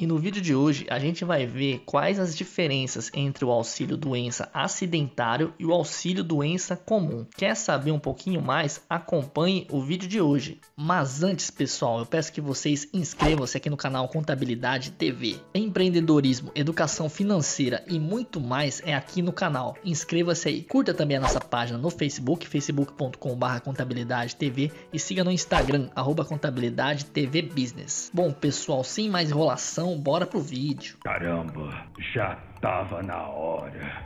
E no vídeo de hoje a gente vai ver quais as diferenças entre o auxílio doença acidentário e o auxílio doença comum. Quer saber um pouquinho mais? Acompanhe o vídeo de hoje. Mas antes, pessoal, eu peço que vocês inscrevam-se aqui no canal Contabilidade TV. Empreendedorismo, educação financeira e muito mais é aqui no canal. Inscreva-se aí. Curta também a nossa página no Facebook, facebook.com.br contabilidade TV e siga no Instagram, arroba contabilidade TV Business. Bom, pessoal, sem mais enrolação, então bora pro vídeo. Caramba, já tava na hora.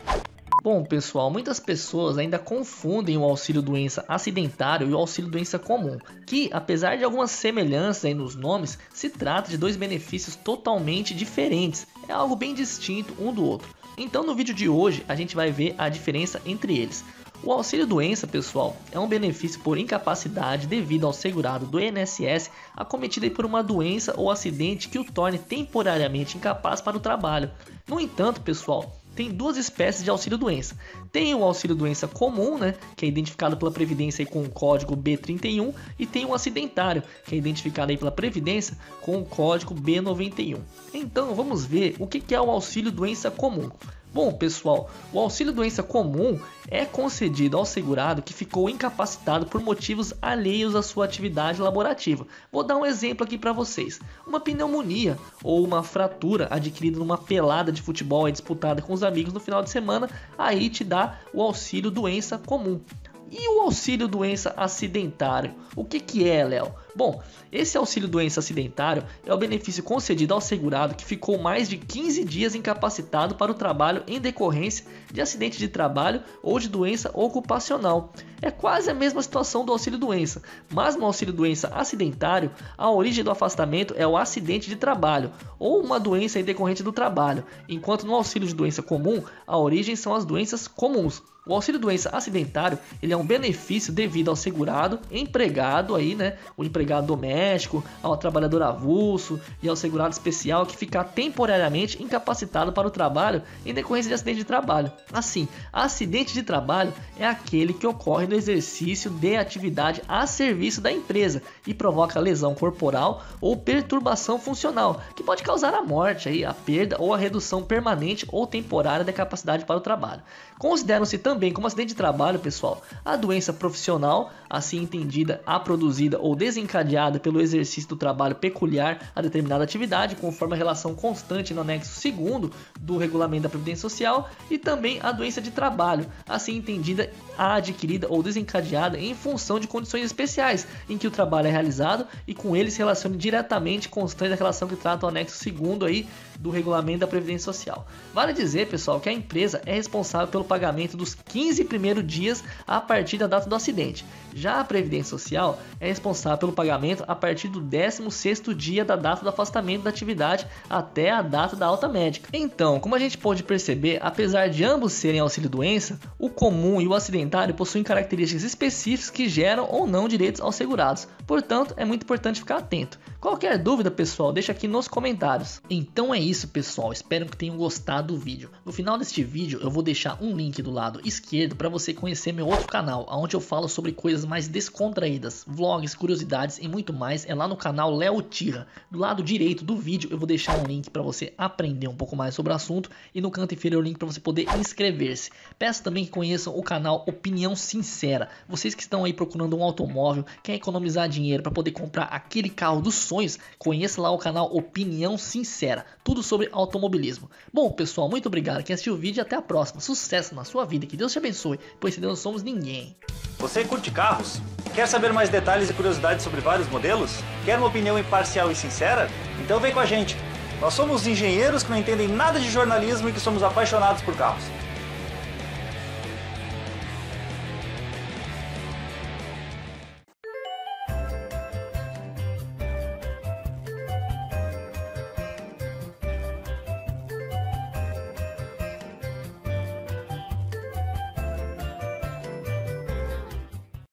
Bom, pessoal, muitas pessoas ainda confundem o auxílio doença acidentário e o auxílio doença comum, que, apesar de algumas semelhanças nos nomes, se trata de dois benefícios totalmente diferentes. É algo bem distinto um do outro. Então, no vídeo de hoje, a gente vai ver a diferença entre eles. O auxílio doença, pessoal, é um benefício por incapacidade devido ao segurado do INSS acometido por uma doença ou acidente que o torne temporariamente incapaz para o trabalho. No entanto, pessoal, tem duas espécies de auxílio doença. Tem o auxílio doença comum, né, que é identificado pela previdência com o código B31, e tem o acidentário, que é identificado aí pela previdência com o código B91. Então, vamos ver o que é o auxílio doença comum. Bom, pessoal, o auxílio doença comum é concedido ao segurado que ficou incapacitado por motivos alheios à sua atividade laborativa. Vou dar um exemplo aqui para vocês. Uma pneumonia ou uma fratura adquirida numa pelada de futebol disputada com os amigos no final de semana, aí te dá o auxílio doença comum. E o auxílio doença acidentário? O que, que é, Léo? Bom, esse auxílio doença acidentário é o benefício concedido ao segurado que ficou mais de 15 dias incapacitado para o trabalho em decorrência de acidente de trabalho ou de doença ocupacional. É quase a mesma situação do auxílio doença, mas no auxílio doença acidentário, a origem do afastamento é o acidente de trabalho ou uma doença decorrente do trabalho, enquanto no auxílio de doença comum, a origem são as doenças comuns. O auxílio doença acidentário, ele é um benefício devido ao segurado, empregado aí, né, o empregado doméstico, ao trabalhador avulso e ao segurado especial que ficar temporariamente incapacitado para o trabalho em decorrência de acidente de trabalho. Assim, acidente de trabalho é aquele que ocorre no exercício de atividade a serviço da empresa e provoca lesão corporal ou perturbação funcional, que pode causar a morte aí, a perda ou a redução permanente ou temporária da capacidade para o trabalho. Consideram-se também como acidente de trabalho, pessoal, a doença profissional, assim entendida, a produzida ou desencadeada pelo exercício do trabalho peculiar a determinada atividade, conforme a relação constante no anexo 2 do regulamento da Previdência Social, e também a doença de trabalho, assim entendida, a adquirida ou desencadeada em função de condições especiais, em que o trabalho é realizado e com ele se relacione diretamente constante a relação que trata o anexo 2 aí do regulamento da Previdência Social. Vale dizer, pessoal, que a empresa é responsável pelo pagamento dos 15 primeiros dias a partir da data do acidente. Já a Previdência Social é responsável pelo pagamento a partir do 16º dia da data do afastamento da atividade até a data da alta médica. Então, como a gente pode perceber, apesar de ambos serem auxílio-doença, o comum e o acidentário possuem características específicas que geram ou não direitos aos segurados. Portanto, é muito importante ficar atento. Qualquer dúvida, pessoal, deixa aqui nos comentários. Então é isso, pessoal. Espero que tenham gostado do vídeo. No final deste vídeo, eu vou deixar um link do lado esquerdo para você conhecer meu outro canal, onde eu falo sobre coisas mais descontraídas, vlogs, curiosidades e muito mais. É lá no canal Léo Tira. Do lado direito do vídeo, eu vou deixar um link para você aprender um pouco mais sobre o assunto e no canto inferior o link para você poder inscrever-se. Peço também que conheçam o canal Opinião Sincera. Vocês que estão aí procurando um automóvel, quer economizar dinheiro para poder comprar aquele carro dos sonhos conheça lá o canal Opinião Sincera, tudo sobre automobilismo. Bom, pessoal, muito obrigado quem assistiu o vídeo e até a próxima. Sucesso na sua vida, que Deus te abençoe, pois se Deus não somos ninguém. Você curte carros? Quer saber mais detalhes e curiosidades sobre vários modelos? Quer uma opinião imparcial e sincera? Então vem com a gente. Nós somos engenheiros que não entendem nada de jornalismo e que somos apaixonados por carros.